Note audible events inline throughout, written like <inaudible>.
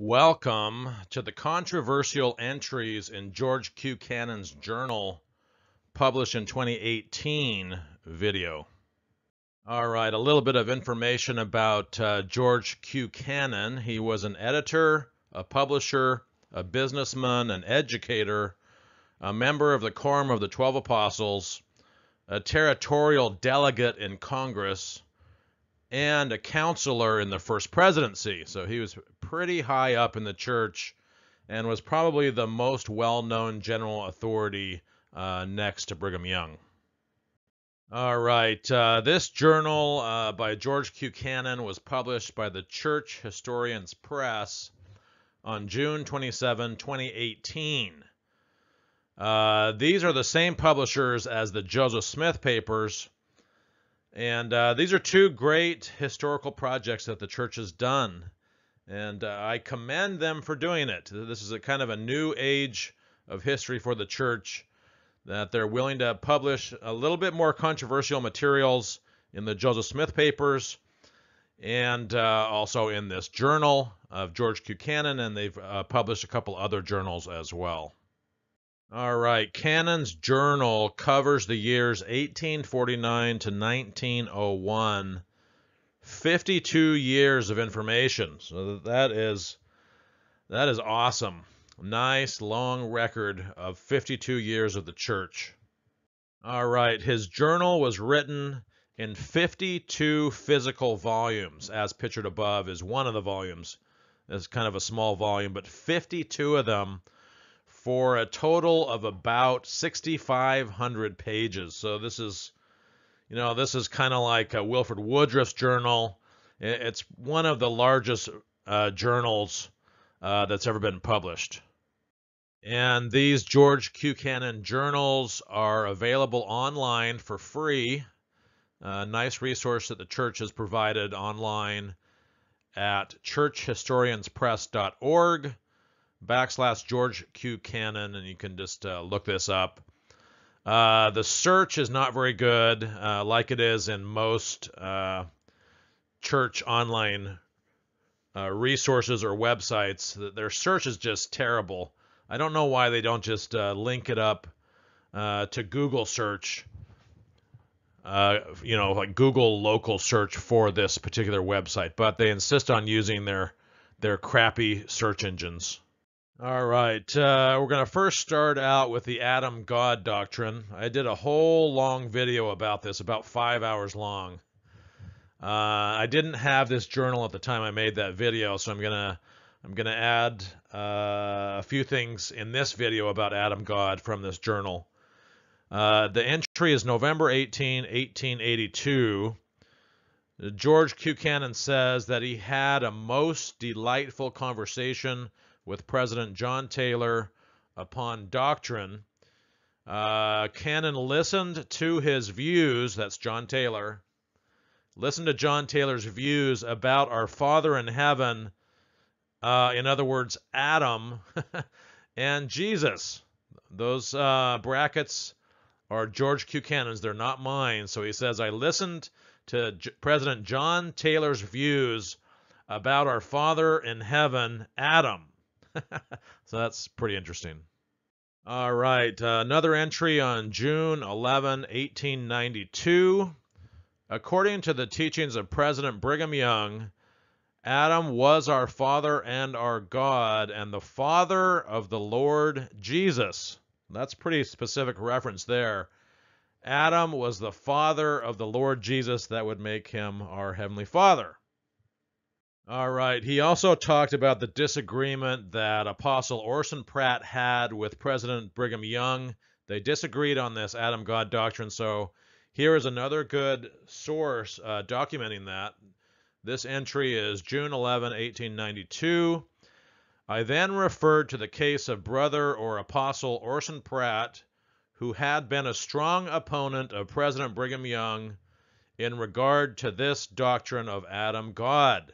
Welcome to the controversial entries in George Q. Cannon's journal published in 2018 video. All right, a little bit of information about uh, George Q. Cannon. He was an editor, a publisher, a businessman, an educator, a member of the Quorum of the Twelve Apostles, a territorial delegate in Congress, and a counselor in the first presidency. So he was pretty high up in the church and was probably the most well known general authority uh, next to Brigham Young. All right, uh, this journal uh, by George Q. Cannon was published by the Church Historians Press on June 27, 2018. Uh, these are the same publishers as the Joseph Smith papers, and uh, these are two great historical projects that the church has done. And uh, I commend them for doing it. This is a kind of a new age of history for the church that they're willing to publish a little bit more controversial materials in the Joseph Smith papers and uh, also in this journal of George Q. Cannon, and they've uh, published a couple other journals as well. All right, Cannon's journal covers the years 1849 to 1901. 52 years of information. So that is that is awesome. Nice long record of 52 years of the church. All right, his journal was written in 52 physical volumes, as pictured above is one of the volumes. It's kind of a small volume, but 52 of them for a total of about 6,500 pages. So this is, you know, this is kind of like a Wilford Woodruff's journal. It's one of the largest uh, journals uh, that's ever been published. And these George Q. Cannon journals are available online for free. A nice resource that the church has provided online at churchhistorianspress.org backslash George Q. Cannon, and you can just uh, look this up. Uh, the search is not very good, uh, like it is in most uh, church online uh, resources or websites. Their search is just terrible. I don't know why they don't just uh, link it up to Google search. you know, like Google local search for this particular website, but they insist on using their their crappy search engines. All right, uh, we're going to first start out with the Adam God doctrine. I did a whole long video about this, about five hours long. Uh, I didn't have this journal at the time I made that video, so I'm gonna I'm gonna add uh, a few things in this video about Adam God from this journal. Uh, the entry is November 18, 1882. George Q. Cannon says that he had a most delightful conversation with President John Taylor upon doctrine. Uh, Cannon listened to his views, that's John Taylor, listened to John Taylor's views about our Father in heaven, uh, in other words, Adam <laughs> and Jesus. Those uh, brackets are George Q. Cannon's, they're not mine. So he says, I listened to J- President John Taylor's views about our Father in heaven, Adam. <laughs> so that's pretty interesting. All right, uh, another entry on June 11, 1892. According to the teachings of President Brigham Young, Adam was our father and our God, and the father of the Lord Jesus. That's pretty specific reference there. Adam was the father of the Lord Jesus that would make him our heavenly father. All right. He also talked about the disagreement that Apostle Orson Pratt had with President Brigham Young. They disagreed on this Adam God doctrine. So here is another good source uh, documenting that. This entry is June 11, 1892. I then referred to the case of brother or Apostle Orson Pratt, who had been a strong opponent of President Brigham Young in regard to this doctrine of Adam God.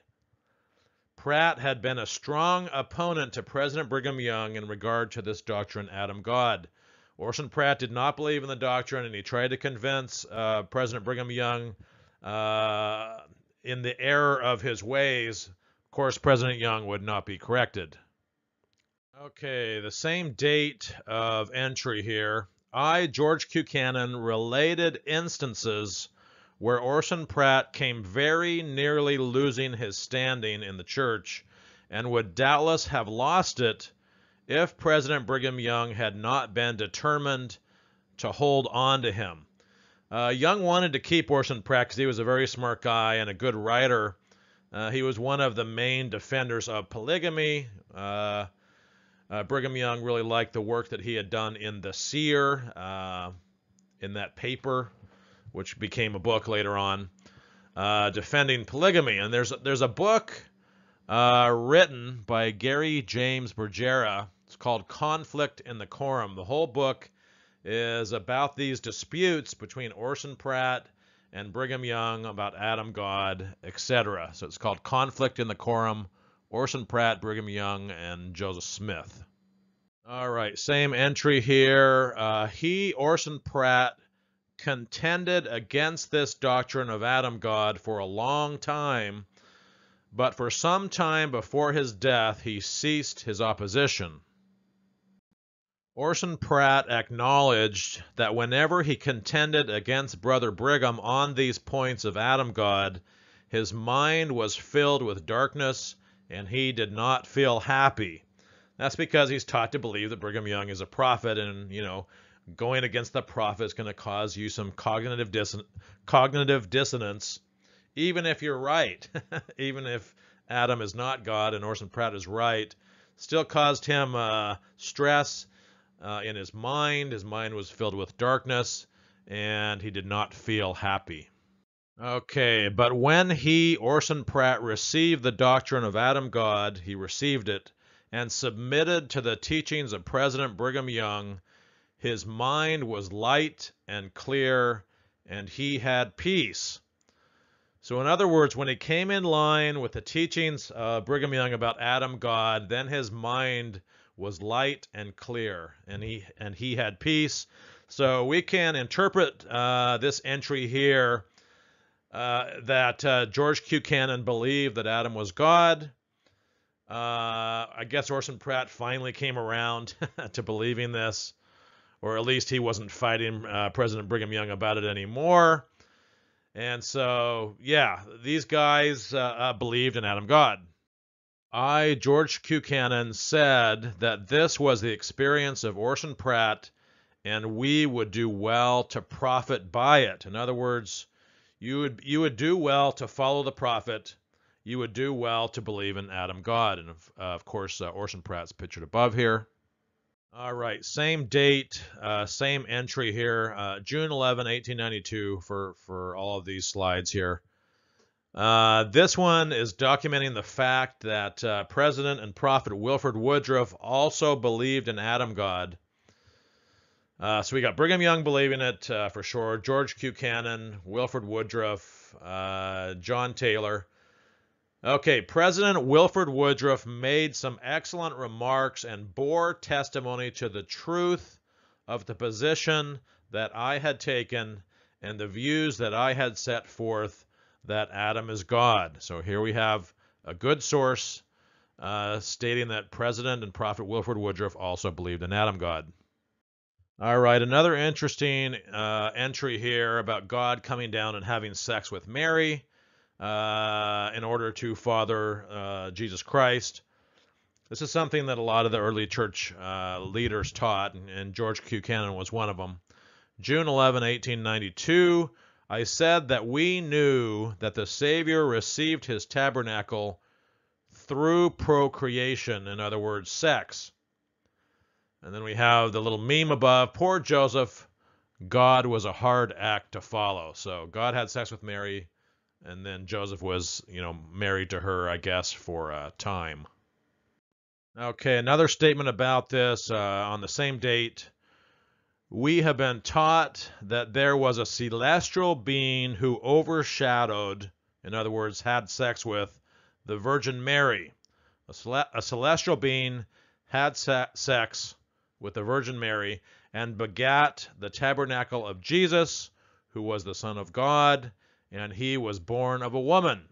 Pratt had been a strong opponent to President Brigham Young in regard to this doctrine, Adam God. Orson Pratt did not believe in the doctrine, and he tried to convince uh, President Brigham Young uh, in the error of his ways. Of course, President Young would not be corrected. Okay, the same date of entry here. I, George Q. Cannon, related instances where Orson Pratt came very nearly losing his standing in the church and would doubtless have lost it if President Brigham Young had not been determined to hold on to him. Uh, Young wanted to keep Orson Pratt because he was a very smart guy and a good writer. Uh, he was one of the main defenders of polygamy. Uh, uh Brigham Young really liked the work that he had done in The Seer, uh, in that paper, which became a book later on, uh, defending polygamy. And there's there's a book written by Gary James Bergera. It's called Conflict in the Quorum. The whole book is about these disputes between Orson Pratt and Brigham Young about Adam God, etc. So it's called Conflict in the Quorum, Orson Pratt, Brigham Young, and Joseph Smith. All right, same entry here. Uh, he, Orson Pratt, contended against this doctrine of Adam God for a long time, but for some time before his death, he ceased his opposition. Orson Pratt acknowledged that whenever he contended against Brother Brigham on these points of Adam God, his mind was filled with darkness and he did not feel happy. That's because he's taught to believe that Brigham Young is a prophet and, you know, going against the prophet is going to cause you some cognitive dis- cognitive dissonance even if you're right. <laughs> even if Adam is not God and Orson Pratt is right, still caused him uh, stress uh, in his mind. His mind was filled with darkness, and he did not feel happy. Okay, but when he, Orson Pratt, received the doctrine of Adam God, he received it and submitted to the teachings of President Brigham Young, his mind was light and clear, and he had peace. So, in other words, when he came in line with the teachings of Brigham Young about Adam God, then his mind was light and clear, and he and he had peace. So we can interpret uh, this entry here uh, that uh, George Q. Cannon believed that Adam was God. Uh, I guess Orson Pratt finally came around <laughs> to believing this, or at least he wasn't fighting uh, President Brigham Young about it anymore. And so, yeah, these guys uh, believed in Adam God. I, George. Cannon, said that this was the experience of Orson Pratt, and we would do well to profit by it. In other words, you would you would do well to follow the prophet. You would do well to believe in Adam God, and of, uh, of course, uh, Orson Pratt's pictured above here. All right, same date, uh, same entry here, uh, June 11, 1892, for for all of these slides here. Uh, this one is documenting the fact that uh, President and Prophet Wilford Woodruff also believed in Adam God. Uh, so we got Brigham Young believing it uh, for sure, George Q. Cannon, Wilford Woodruff, uh, John Taylor. Okay, President Wilford Woodruff made some excellent remarks and bore testimony to the truth of the position that I had taken and the views that I had set forth that Adam is God. So here we have a good source uh, stating that President and Prophet Wilford Woodruff also believed in Adam God. All right, another interesting uh, entry here about God coming down and having sex with Mary uh, in order to father uh, Jesus Christ. This is something that a lot of the early church uh, leaders taught, and, and George Q. Cannon was one of them. June 11, 1892, I said that we knew that the Savior received his tabernacle through procreation, in other words, sex. And then we have the little meme above. Poor Joseph, God was a hard act to follow. So God had sex with Mary, and then Joseph was, you know, married to her, I guess, for a time. Okay, another statement about this uh, on the same date we have been taught that there was a celestial being who overshadowed, in other words, had sex with, the Virgin Mary. A, a celestial being had se- sex with the Virgin Mary and begat the tabernacle of Jesus, who was the Son of God, and he was born of a woman.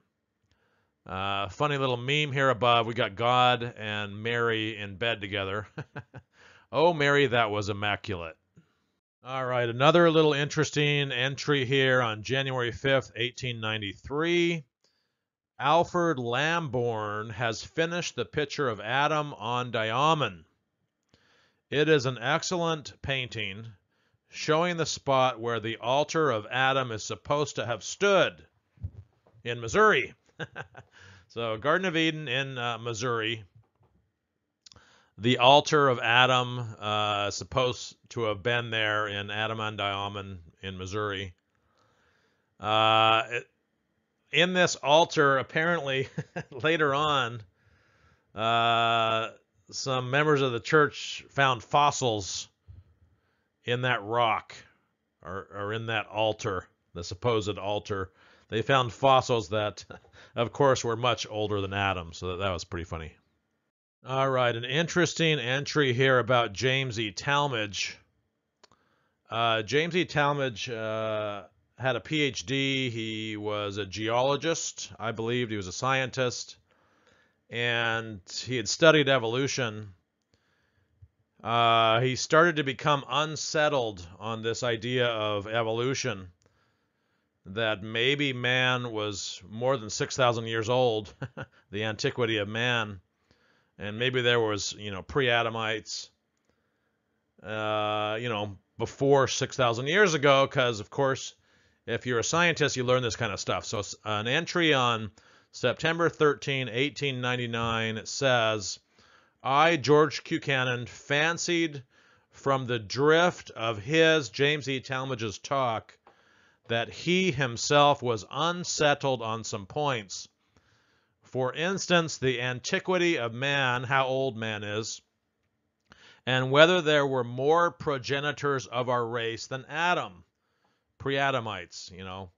Uh, funny little meme here above. We got God and Mary in bed together. <laughs> oh, Mary, that was immaculate. All right, another little interesting entry here on January 5th, 1893. Alfred Lambourne has finished the picture of Adam-ondi-Ahman. It is an excellent painting showing the spot where the altar of Adam is supposed to have stood in Missouri. <laughs> so, Garden of Eden in uh, Missouri. The altar of Adam uh, supposed to have been there in Adam-ondi-Ahman in Missouri. Uh, it, in this altar, apparently, <laughs> later on, uh, some members of the church found fossils in that rock or, or in that altar, the supposed altar. They found fossils that, <laughs> of course, were much older than Adam, so that, that was pretty funny. All right, an interesting entry here about James E. Talmage. Uh, James E. Talmage uh, had a PhD. He was a geologist, I believe. He was a scientist, and he had studied evolution. Uh, he started to become unsettled on this idea of evolution, that maybe man was more than 6,000 years old, <laughs> the antiquity of man, and maybe there was, you know, pre-Adamites, uh, you know, before 6,000 years ago, because, of course, if you're a scientist, you learn this kind of stuff. So an entry on September 13, 1899 says, I, George Q. Cannon, fancied from the drift of his, James E. Talmage's talk, that he himself was unsettled on some points. For instance, the antiquity of man, how old man is, and whether there were more progenitors of our race than Adam pre-Adamites, you know.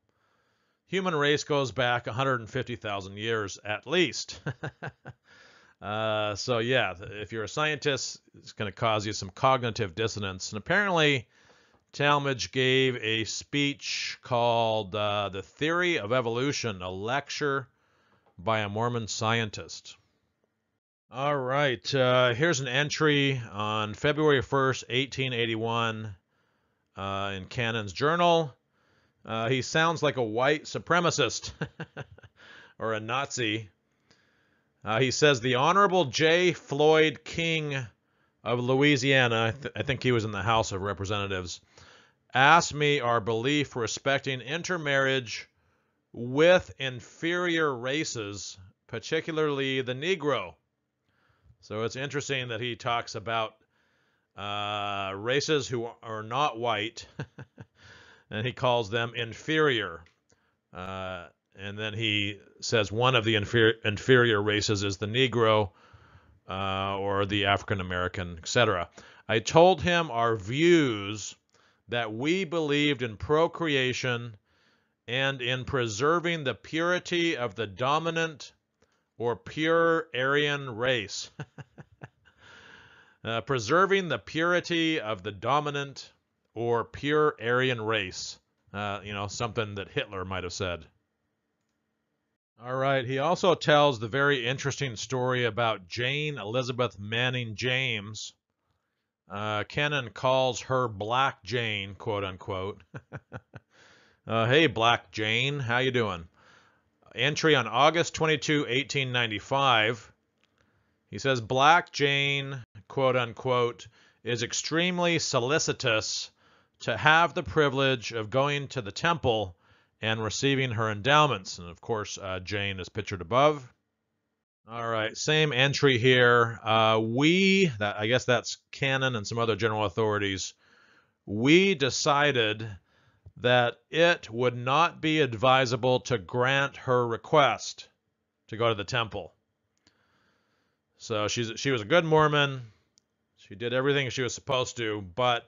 Human race goes back 150,000 years at least. <laughs> uh, so yeah, if you're a scientist, it's going to cause you some cognitive dissonance. And apparently, Talmage gave a speech called uh, "The Theory of Evolution," a lecture by a Mormon scientist. All right, uh, here's an entry on February 1st, 1881 uh, in Cannon's journal. Uh, he sounds like a white supremacist <laughs> or a Nazi. Uh, he says the Honorable J. Floyd King of Louisiana, I, th- I think he was in the House of Representatives, asked me our belief respecting intermarriage with inferior races, particularly the Negro. So it's interesting that he talks about uh, races who are not white, <laughs> and he calls them inferior. Uh, and then he says one of the inferior, inferior races is the Negro uh, or the African American, etc. I told him our views that we believed in procreation and in preserving the purity of the dominant or pure Aryan race. <laughs> uh, preserving the purity of the dominant or pure Aryan race. Uh, you know, something that Hitler might have said. All right, he also tells the very interesting story about Jane Elizabeth Manning James. Uh, Cannon calls her Black Jane, quote unquote. <laughs> uh, hey, Black Jane, how you doing? Entry on August 22, 1895. He says Black Jane, quote unquote, is extremely solicitous to have the privilege of going to the temple and receiving her endowments. And of course, uh, Jane is pictured above. All right, same entry here. Uh, we, that, I guess that's Cannon and some other general authorities, we decided that it would not be advisable to grant her request to go to the temple. So she's she was a good Mormon. She did everything she was supposed to, but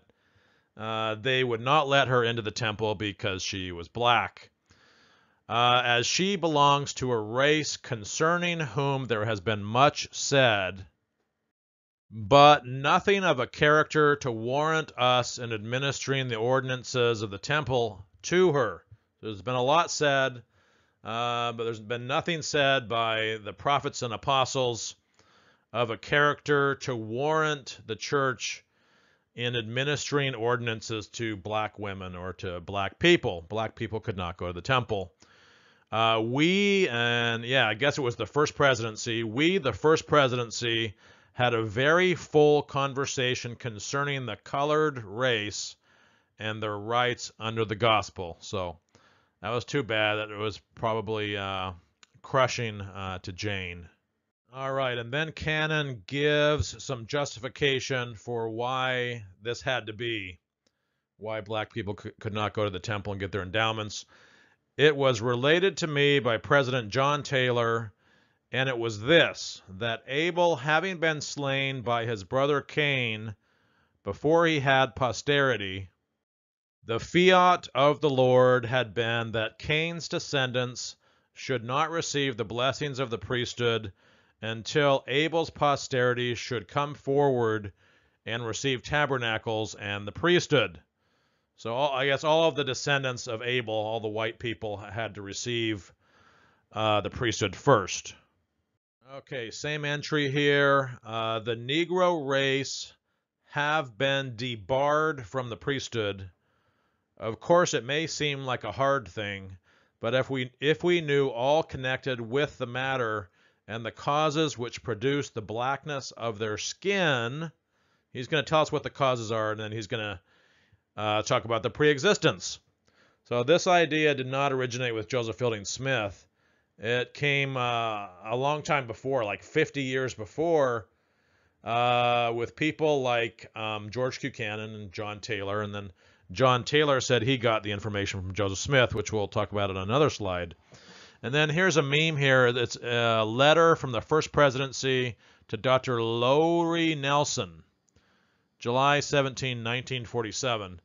uh, they would not let her into the temple because she was black. Uh, as she belongs to a race concerning whom there has been much said, but nothing of a character to warrant us in administering the ordinances of the temple to her. There's been a lot said, uh, but there's been nothing said by the prophets and apostles of a character to warrant the church in administering ordinances to black women or to black people. Black people could not go to the temple. Uh, we, and yeah, I guess it was the first presidency, we, the first presidency, had a very full conversation concerning the colored race and their rights under the gospel. So that was too bad that it was probably uh, crushing uh, to Jane. All right, and then Cannon gives some justification for why this had to be, why black people could not go to the temple and get their endowments. It was related to me by President John Taylor, and it was this that Abel, having been slain by his brother Cain before he had posterity, the fiat of the Lord had been that Cain's descendants should not receive the blessings of the priesthood until Abel's posterity should come forward and receive tabernacles and the priesthood. So all, I guess all of the descendants of Abel, all the white people, had to receive uh, the priesthood first. Okay, same entry here. Uh, the Negro race have been debarred from the priesthood. Of course, it may seem like a hard thing, but if we if we knew all connected with the matter and the causes which produce the blackness of their skin. He's going to tell us what the causes are, and then he's going to uh, talk about the preexistence. So this idea did not originate with Joseph Fielding Smith. It came uh, a long time before, like 50 years before, uh, with people like um, George Q. Cannon and John Taylor. And then John Taylor said he got the information from Joseph Smith, which we'll talk about in another slide. And then here's a meme here. It's a letter from the first presidency to Dr. Lowry Nelson, July 17, 1947.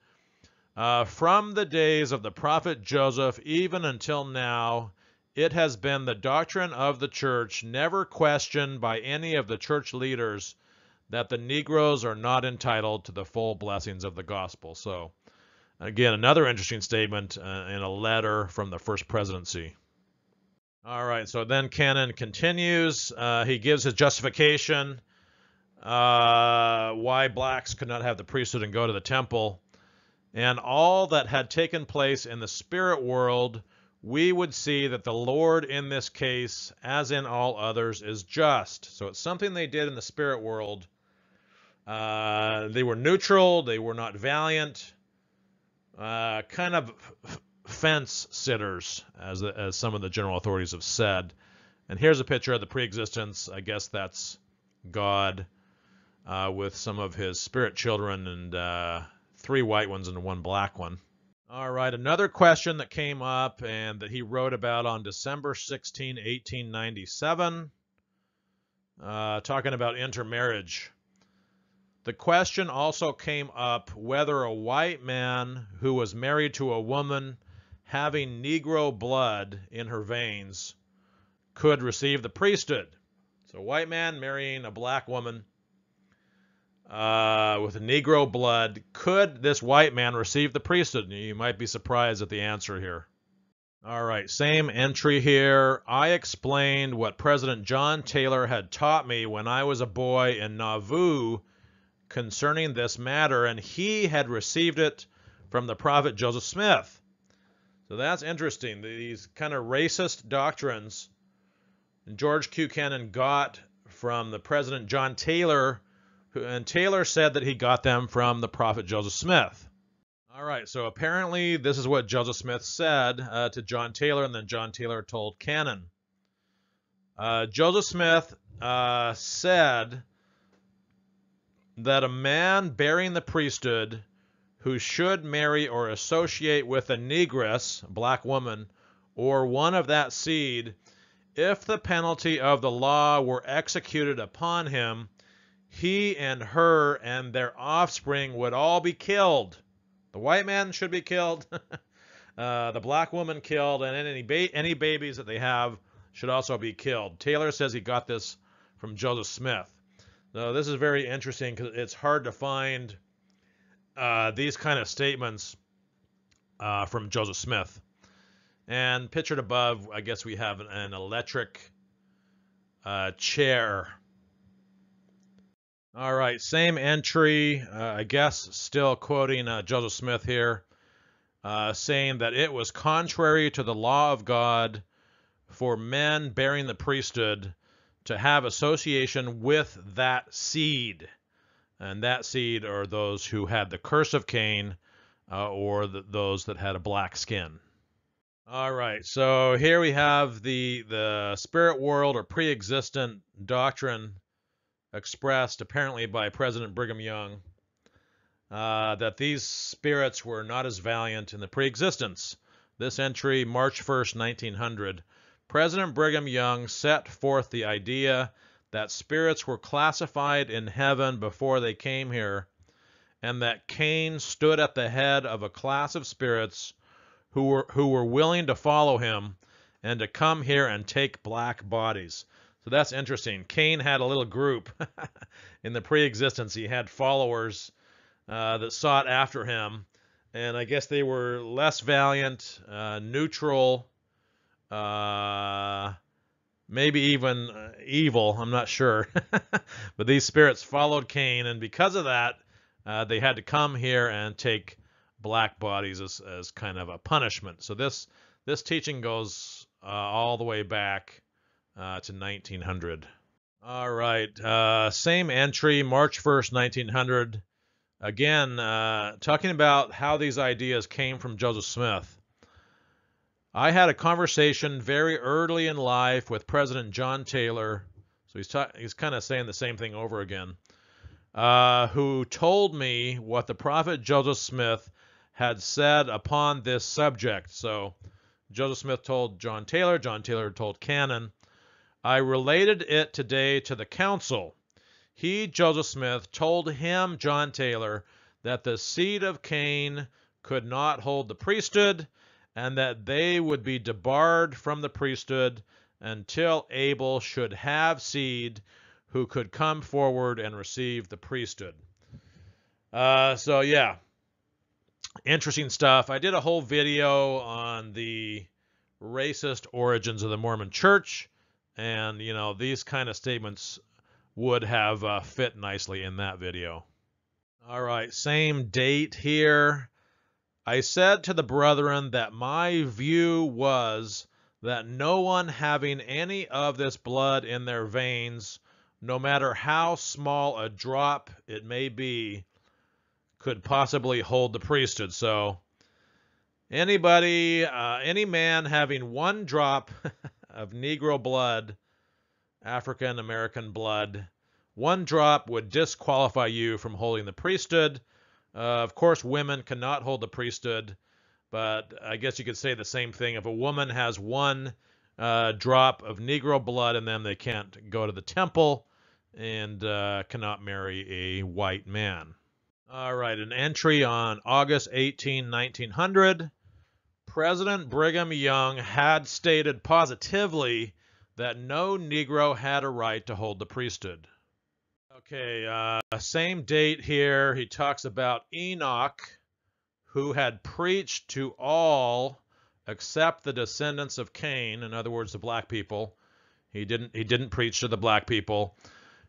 Uh, from the days of the prophet Joseph even until now, it has been the doctrine of the church, never questioned by any of the church leaders, that the Negroes are not entitled to the full blessings of the gospel. So, again, another interesting statement uh, in a letter from the first presidency. All right, so then Cannon continues. Uh, he gives his justification uh, why blacks could not have the priesthood and go to the temple. And all that had taken place in the spirit world, we would see that the Lord in this case, as in all others, is just. So it's something they did in the spirit world. Uh, they were neutral, they were not valiant, uh, kind of fence sitters, as, as some of the general authorities have said. And here's a picture of the preexistence. I guess that's God uh, with some of his spirit children and uh, three white ones and one black one. All right, another question that came up and that he wrote about on December 16, 1897, uh, talking about intermarriage. The question also came up whether a white man who was married to a woman having Negro blood in her veins could receive the priesthood. So, white man marrying a black woman uh, with Negro blood, could this white man receive the priesthood? You might be surprised at the answer here. All right, same entry here. I explained what President John Taylor had taught me when I was a boy in Nauvoo concerning this matter, and he had received it from the prophet Joseph Smith. So that's interesting. These kind of racist doctrines George Q. Cannon got from the President John Taylor, and Taylor said that he got them from the prophet Joseph Smith. All right, so apparently this is what Joseph Smith said uh, to John Taylor, and then John Taylor told Cannon. Uh, Joseph Smith uh, said that a man bearing the priesthood who should marry or associate with a negress, black woman, or one of that seed, if the penalty of the law were executed upon him, he and her and their offspring would all be killed. The white man should be killed, <laughs> uh, the black woman killed, and any ba- any babies that they have should also be killed. Taylor says he got this from Joseph Smith. Now, this is very interesting because it's hard to find uh, these kind of statements uh, from Joseph Smith. And pictured above, I guess we have an electric uh, chair. All right, same entry, uh, I guess, still quoting uh, Joseph Smith here, uh, saying that it was contrary to the law of God for men bearing the priesthood to have association with that seed. And that seed are those who had the curse of Cain uh, or the, those that had a black skin. All right, so here we have the the spirit world or pre-existent doctrine expressed apparently by President Brigham Young uh, that these spirits were not as valiant in the pre-existence. This entry, March 1st, 1900, President Brigham Young set forth the idea that spirits were classified in heaven before they came here, and that Cain stood at the head of a class of spirits who were who were willing to follow him and to come here and take black bodies. So that's interesting. Cain had a little group <laughs> in the pre-existence. He had followers uh, that sought after him, and I guess they were less valiant, uh, neutral, uh, maybe even uh, evil. I'm not sure. <laughs> but these spirits followed Cain, and because of that, uh, they had to come here and take black bodies as, as kind of a punishment. So this this teaching goes uh, all the way back uh, to 1900. All right, uh, same entry, March 1st, 1900. Again, talking about how these ideas came from Joseph Smith. I had a conversation very early in life with President John Taylor. So he's ta- he's kind of saying the same thing over again. Uh, who told me what the prophet Joseph Smith had said upon this subject. So Joseph Smith told John Taylor, John Taylor told Cannon. I related it today to the council. He, Joseph Smith, told him, John Taylor, that the seed of Cain could not hold the priesthood and that they would be debarred from the priesthood until Abel should have seed who could come forward and receive the priesthood. Uh, so, yeah, interesting stuff. I did a whole video on the racist origins of the Mormon church, and, you know, these kind of statements would have uh, fit nicely in that video. All right, same date here. I said to the brethren that my view was that no one having any of this blood in their veins, no matter how small a drop it may be, could possibly hold the priesthood. So, anybody, uh, any man having one drop <laughs> of Negro blood, African American blood, one drop would disqualify you from holding the priesthood uh, of course, women cannot hold the priesthood, but I guess you could say the same thing. If a woman has one uh, drop of Negro blood in them, they can't go to the temple and uh, cannot marry a white man. All right, an entry on August 18, 1900. President Brigham Young had stated positively that no Negro had a right to hold the priesthood. Okay, uh, same date here. He talks about Enoch, who had preached to all except the descendants of Cain, in other words, the black people. He didn't he didn't preach to the black people,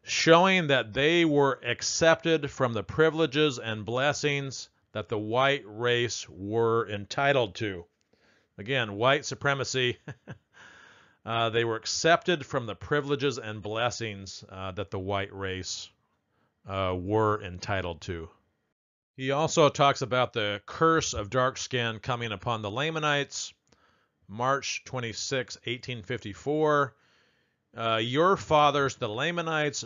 showing that they were accepted from the privileges and blessings that the white race were entitled to. Again, white supremacy <laughs> Uh, they were accepted from the privileges and blessings uh, that the white race uh, were entitled to. He also talks about the curse of dark skin coming upon the Lamanites, March 26, 1854. Uh, your fathers, the Lamanites,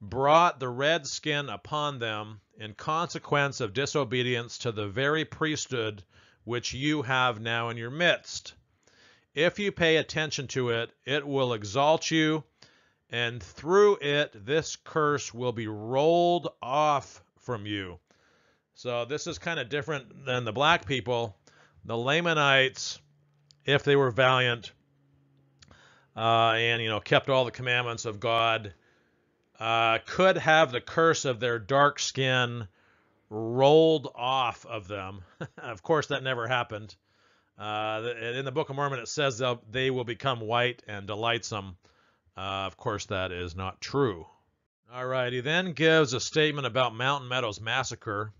brought the red skin upon them in consequence of disobedience to the very priesthood which you have now in your midst. If you pay attention to it, it will exalt you, and through it, this curse will be rolled off from you. So this is kind of different than the black people. The Lamanites, if they were valiant uh, and you know kept all the commandments of God, uh, could have the curse of their dark skin rolled off of them. <laughs> of course, that never happened. Uh, in the Book of Mormon, it says they will become white and delightsome. Uh, of course, that is not true. All right, he then gives a statement about Mountain Meadows Massacre.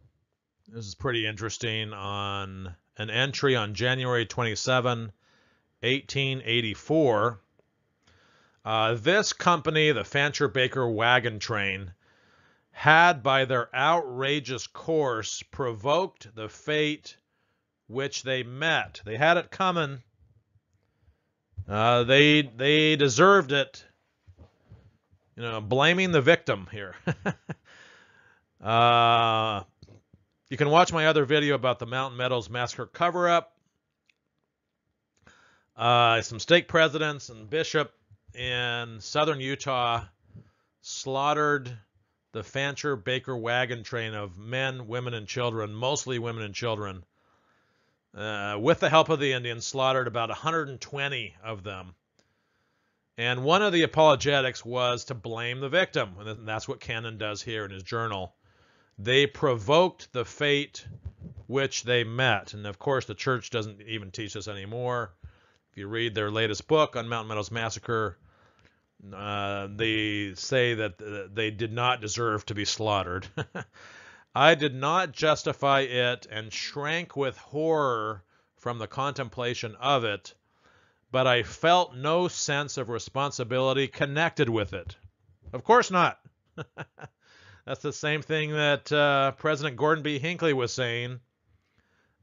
This is pretty interesting on an entry on January 27, 1884. Uh, this company, the Fancher Baker Wagon Train, had by their outrageous course provoked the fate which they met. They had it coming. Uh, they they deserved it. You know, blaming the victim here. <laughs> uh, you can watch my other video about the Mountain Meadows massacre cover-up. Uh, some stake presidents and bishop in southern Utah slaughtered the Fancher Baker wagon train of men, women, and children, mostly women and children, uh, with the help of the Indians, slaughtered about 120 of them. And one of the apologetics was to blame the victim. And that's what Cannon does here in his journal. They provoked the fate which they met. And of course, the church doesn't even teach this anymore. If you read their latest book on Mountain Meadows Massacre, uh, they say that uh, they did not deserve to be slaughtered. <laughs> I did not justify it and shrank with horror from the contemplation of it, but I felt no sense of responsibility connected with it. Of course not. <laughs> That's the same thing that uh, President Gordon B. Hinckley was saying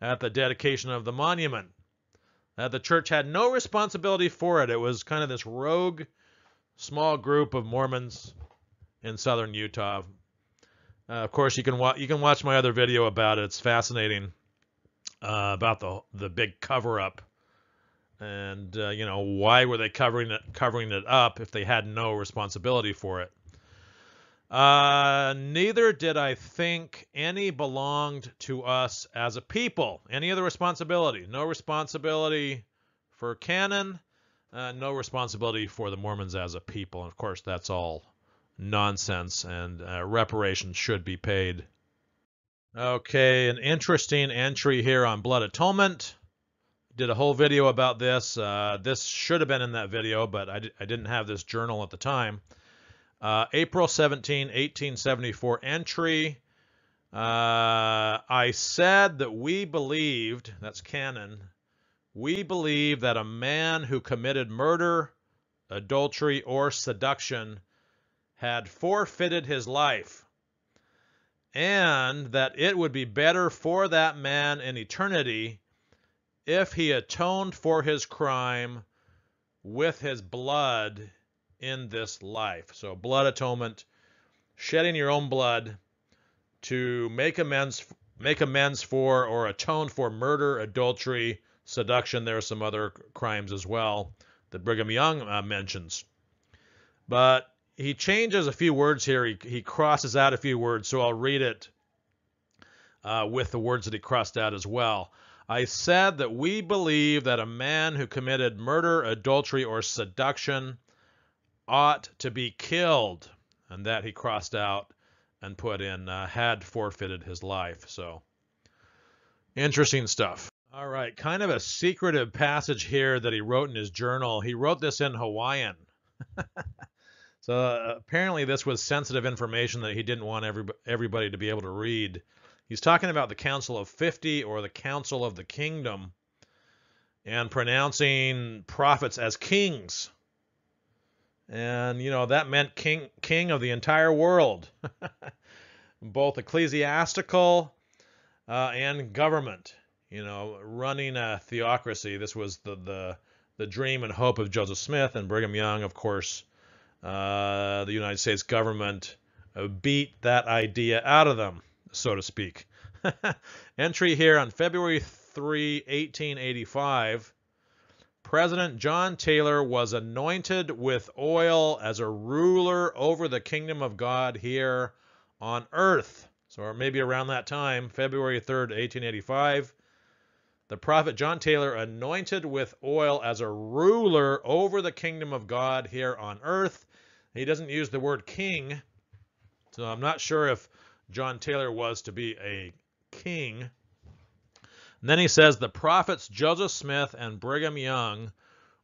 at the dedication of the monument. That the church had no responsibility for it. It was kind of this rogue small group of Mormons in southern Utah uh, of course, you can watch you can watch my other video about it. It's fascinating uh, about the the big cover up, and uh, you know why were they covering it covering it up if they had no responsibility for it. Uh, neither did I think any belonged to us as a people. Any of the responsibility? No responsibility for Cannon, Uh, no responsibility for the Mormons as a people. And of course, that's all nonsense and uh, reparations should be paid. Okay, an interesting entry here on blood atonement. Did a whole video about this. Uh, this should have been in that video, but I d- I didn't have this journal at the time. Uh, April 17, 1874 entry. Uh, I said that we believed, that's Cannon, we believe that a man who committed murder, adultery, or seduction had forfeited his life, and that it would be better for that man in eternity if he atoned for his crime with his blood in this life. So, blood atonement, shedding your own blood to make amends make amends for or atone for murder, adultery, seduction. There are some other crimes as well that Brigham Young uh, mentions. But he changes a few words here. He, he crosses out a few words, so I'll read it uh, with the words that he crossed out as well. I said that we believe that a man who committed murder, adultery, or seduction ought to be killed, and that he crossed out and put in uh, had forfeited his life. So interesting stuff. All right, kind of a secretive passage here that he wrote in his journal. He wrote this in Hawaiian. <laughs> So uh, apparently this was sensitive information that he didn't want every, everybody to be able to read. He's talking about the Council of 50 or the Council of the Kingdom and pronouncing prophets as kings. And you know that meant king king of the entire world, <laughs> both ecclesiastical uh, and government. You know, running a theocracy. This was the the the dream and hope of Joseph Smith and Brigham Young, of course, uh, the United States government uh, beat that idea out of them, so to speak. <laughs> Entry here on February 3, 1885. President John Taylor was anointed with oil as a ruler over the kingdom of God here on earth. So maybe around that time, February 3rd, 1885, the prophet John Taylor anointed with oil as a ruler over the kingdom of God here on earth. He doesn't use the word king, so I'm not sure if John Taylor was to be a king. And then he says the prophets Joseph Smith and Brigham Young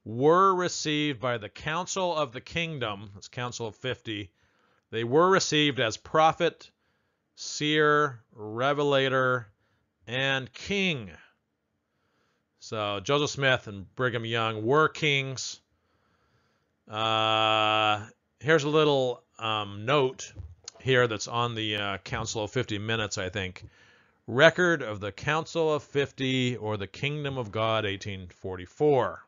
were received by the Council of the Kingdom, that's Council of 50. They were received as prophet, seer, revelator, and king. So Joseph Smith and Brigham Young were kings. Uh, here's a little um, note here that's on the uh, Council of 50 Minutes, I think. Record of the Council of 50 or the Kingdom of God, 1844.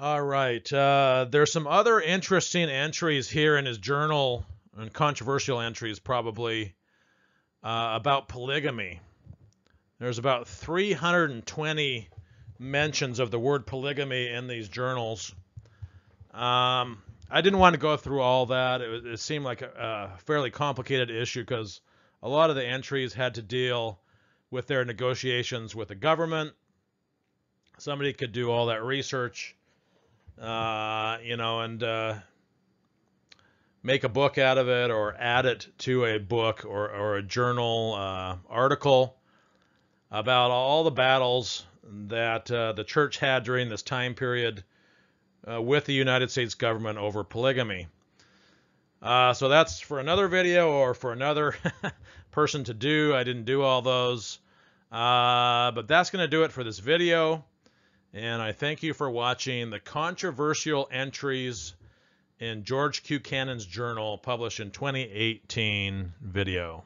All right. Uh, there's some other interesting entries here in his journal, and controversial entries probably, uh, about polygamy. There's about 320 mentions of the word polygamy in these journals. Um, I didn't want to go through all that. It, it seemed like a, a fairly complicated issue because a lot of the entries had to deal with their negotiations with the government. Somebody could do all that research uh, you know, and uh, make a book out of it or add it to a book or, or a journal uh, article about all the battles that uh, the church had during this time period uh, with the United States government over polygamy. Uh, so that's for another video or for another <laughs> person to do. I didn't do all those. but that's going to do it for this video. And I thank you for watching the controversial entries in George Q. Cannon's journal published in 2018 video.